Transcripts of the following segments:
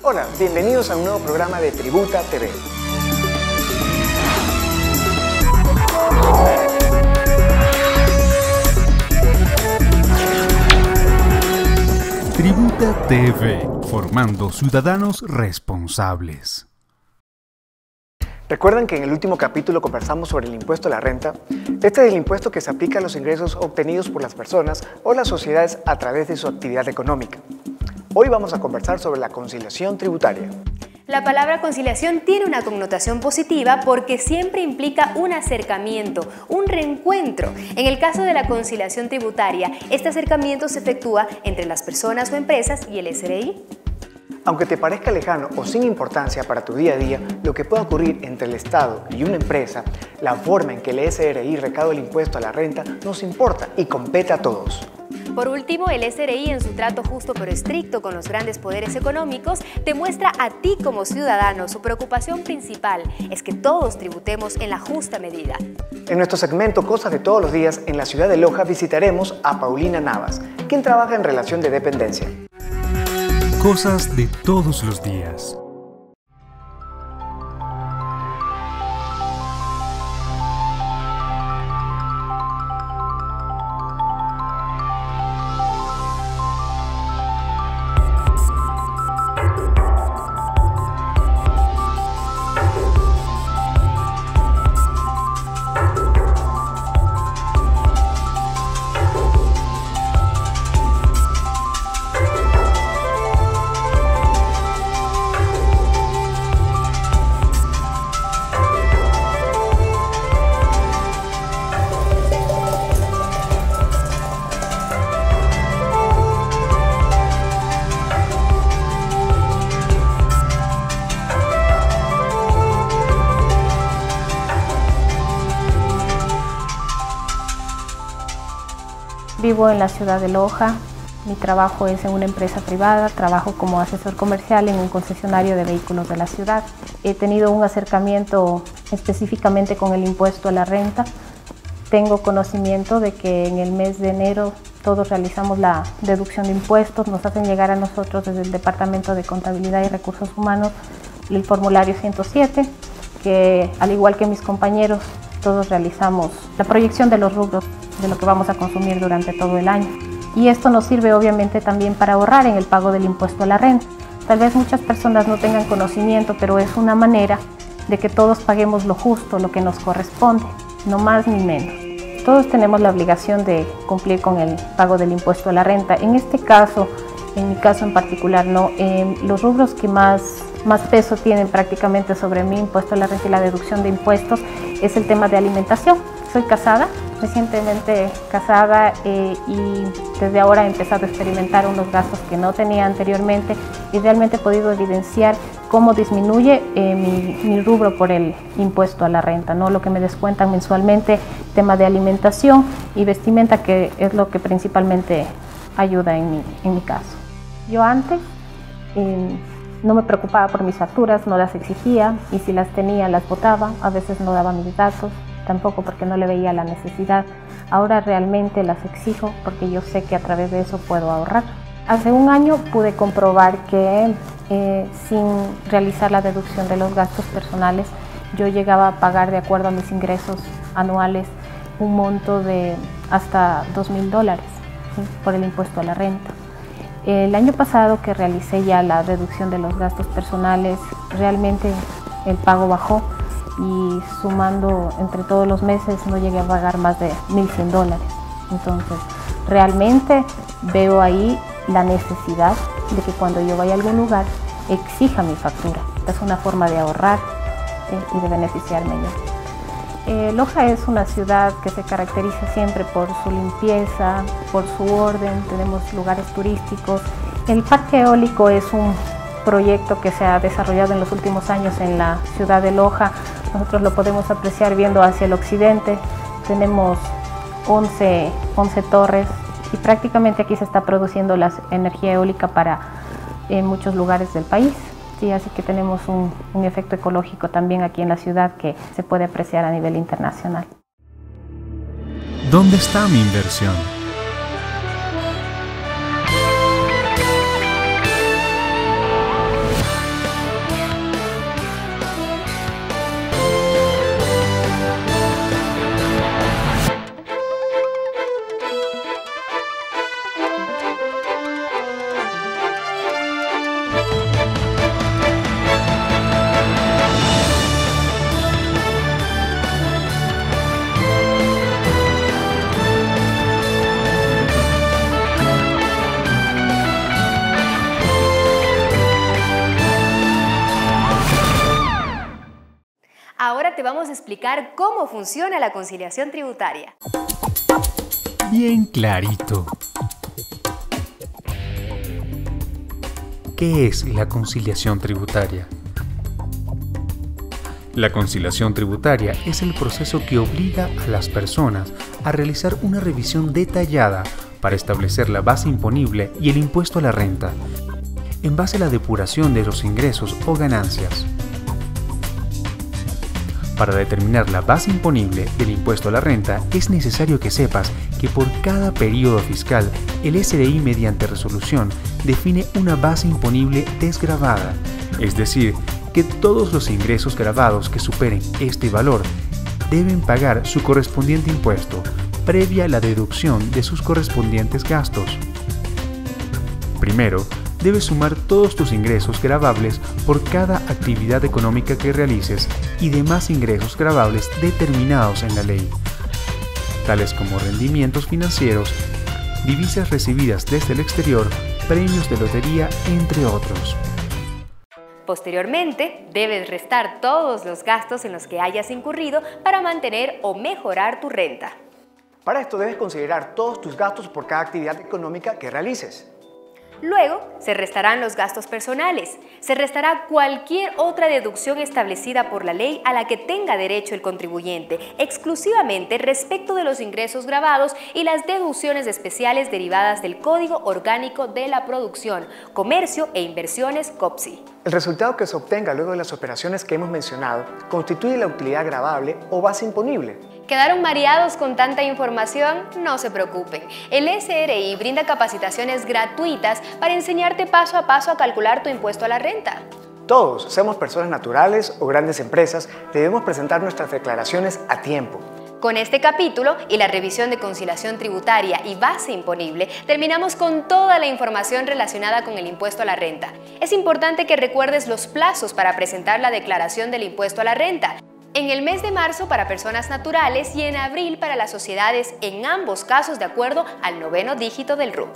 Hola, bienvenidos a un nuevo programa de Tributa TV. Tributa TV, formando ciudadanos responsables. ¿Recuerdan que en el último capítulo conversamos sobre el impuesto a la renta? Este es el impuesto que se aplica a los ingresos obtenidos por las personas o las sociedades a través de su actividad económica. Hoy vamos a conversar sobre la conciliación tributaria. La palabra conciliación tiene una connotación positiva porque siempre implica un acercamiento, un reencuentro. En el caso de la conciliación tributaria, este acercamiento se efectúa entre las personas o empresas y el SRI. Aunque te parezca lejano o sin importancia para tu día a día, lo que puede ocurrir entre el Estado y una empresa, la forma en que el SRI recauda el impuesto a la renta nos importa y compete a todos. Por último, el SRI en su trato justo pero estricto con los grandes poderes económicos te muestra a ti como ciudadano su preocupación principal es que todos tributemos en la justa medida. En nuestro segmento Cosas de todos los días en la ciudad de Loja visitaremos a Paulina Navas, quien trabaja en relación de dependencia. Cosas de todos los días. Vivo en la ciudad de Loja. Mi trabajo es en una empresa privada, trabajo como asesor comercial en un concesionario de vehículos de la ciudad. He tenido un acercamiento específicamente con el impuesto a la renta. Tengo conocimiento de que en el mes de enero todos realizamos la deducción de impuestos, nos hacen llegar a nosotros desde el Departamento de Contabilidad y Recursos Humanos el formulario 107, que al igual que mis compañeros, todos realizamos la proyección de los rubros de lo que vamos a consumir durante todo el año. Y esto nos sirve obviamente también para ahorrar en el pago del impuesto a la renta. Tal vez muchas personas no tengan conocimiento, pero es una manera de que todos paguemos lo justo, lo que nos corresponde, no más ni menos. Todos tenemos la obligación de cumplir con el pago del impuesto a la renta. En este caso, en mi caso en particular, no, eh, los rubros que más, más peso tienen prácticamente sobre mi impuesto a la renta y la deducción de impuestos es el tema de alimentación. Soy casada, recientemente casada eh, y desde ahora he empezado a experimentar unos gastos que no tenía anteriormente y realmente he podido evidenciar cómo disminuye eh, mi, mi, rubro por el impuesto a la renta, ¿no? lo que me descuentan mensualmente, tema de alimentación y vestimenta, que es lo que principalmente ayuda en mi, en mi caso. Yo antes eh, no me preocupaba por mis facturas, no las exigía y si las tenía las botaba, a veces no daba mis datos, tampoco porque no le veía la necesidad. Ahora realmente las exijo porque yo sé que a través de eso puedo ahorrar. Hace un año pude comprobar que eh, sin realizar la deducción de los gastos personales, yo llegaba a pagar de acuerdo a mis ingresos anuales un monto de hasta dos mil dólares por el impuesto a la renta. El año pasado que realicé ya la deducción de los gastos personales, realmente el pago bajó y sumando entre todos los meses no llegué a pagar más de 1.100 dólares. Entonces, realmente veo ahí la necesidad de que cuando yo vaya a algún lugar exija mi factura. Es una forma de ahorrar ¿sí? y de beneficiarme yo. Eh, Loja es una ciudad que se caracteriza siempre por su limpieza, por su orden, tenemos lugares turísticos. El parque eólico es un proyecto que se ha desarrollado en los últimos años en la ciudad de Loja. Nosotros lo podemos apreciar viendo hacia el occidente. Tenemos 11, 11 torres y prácticamente aquí se está produciendo la energía eólica para en muchos lugares del país. Sí, así que tenemos un, un, efecto ecológico también aquí en la ciudad que se puede apreciar a nivel internacional. ¿Dónde está mi inversión? Te vamos a explicar cómo funciona la conciliación tributaria. Bien clarito. ¿Qué es la conciliación tributaria? La conciliación tributaria es el proceso que obliga a las personas a realizar una revisión detallada para establecer la base imponible y el impuesto a la renta, en base a la depuración de los ingresos o ganancias. Para determinar la base imponible del impuesto a la renta es necesario que sepas que por cada periodo fiscal el SRI mediante resolución define una base imponible desgravada, es decir, que todos los ingresos grabados que superen este valor deben pagar su correspondiente impuesto previa la deducción de sus correspondientes gastos. Primero, debes sumar todos tus ingresos grabables por cada actividad económica que realices y demás ingresos grabables determinados en la ley, tales como rendimientos financieros, divisas recibidas desde el exterior, premios de lotería, entre otros. Posteriormente, debes restar todos los gastos en los que hayas incurrido para mantener o mejorar tu renta. Para esto debes considerar todos tus gastos por cada actividad económica que realices. Luego, se restarán los gastos personales. Se restará cualquier otra deducción establecida por la ley a la que tenga derecho el contribuyente, exclusivamente respecto de los ingresos grabados y las deducciones especiales derivadas del Código Orgánico de la Producción, Comercio e Inversiones COPSI. El resultado que se obtenga luego de las operaciones que hemos mencionado constituye la utilidad grabable o base imponible. ¿Quedaron mareados con tanta información? No se preocupen. El SRI brinda capacitaciones gratuitas para enseñarte paso a paso a calcular tu impuesto a la renta. Todos, seamos personas naturales o grandes empresas, debemos presentar nuestras declaraciones a tiempo. Con este capítulo y la revisión de conciliación tributaria y base imponible, terminamos con toda la información relacionada con el impuesto a la renta. Es importante que recuerdes los plazos para presentar la declaración del impuesto a la renta en el mes de marzo para personas naturales y en abril para las sociedades, en ambos casos de acuerdo al noveno dígito del RUC.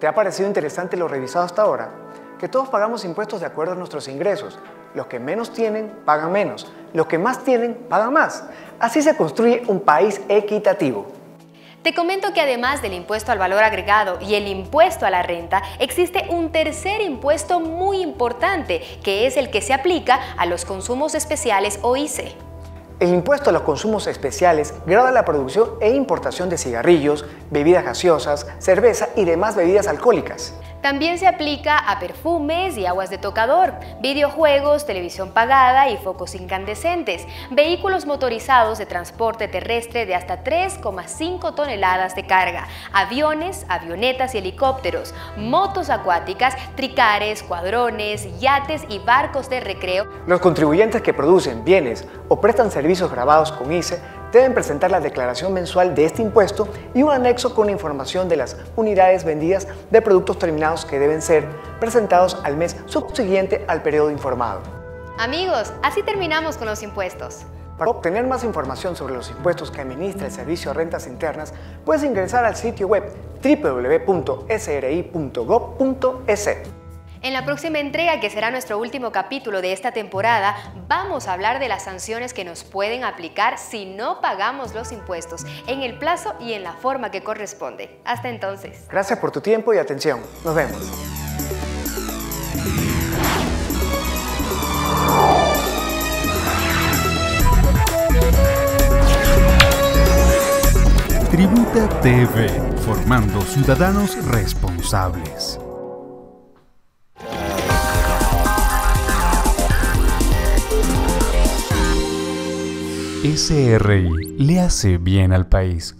¿Te ha parecido interesante lo revisado hasta ahora? Que todos pagamos impuestos de acuerdo a nuestros ingresos. Los que menos tienen pagan menos, los que más tienen pagan más. Así se construye un país equitativo. Te comento que además del impuesto al valor agregado y el impuesto a la renta, existe un tercer impuesto muy importante, que es el que se aplica a los consumos especiales o ICE. El impuesto a los consumos especiales grava la producción e importación de cigarrillos, bebidas gaseosas, cerveza y demás bebidas alcohólicas. También se aplica a perfumes y aguas de tocador, videojuegos, televisión pagada y focos incandescentes, vehículos motorizados de transporte terrestre de hasta 3,5 toneladas de carga, aviones, avionetas y helicópteros, motos acuáticas, tricares, cuadrones, yates y barcos de recreo. Los contribuyentes que producen bienes o prestan servicios grabados con ICE deben presentar la declaración mensual de este impuesto y un anexo con información de las unidades vendidas de productos terminados que deben ser presentados al mes subsiguiente al periodo informado. Amigos, así terminamos con los impuestos. Para obtener más información sobre los impuestos que administra el Servicio de Rentas Internas, puedes ingresar al sitio web www.sri.gov.es. En la próxima entrega, que será nuestro último capítulo de esta temporada, vamos a hablar de las sanciones que nos pueden aplicar si no pagamos los impuestos en el plazo y en la forma que corresponde. Hasta entonces. Gracias por tu tiempo y atención. Nos vemos. Tributa TV, formando ciudadanos responsables. SRI le hace bien al país.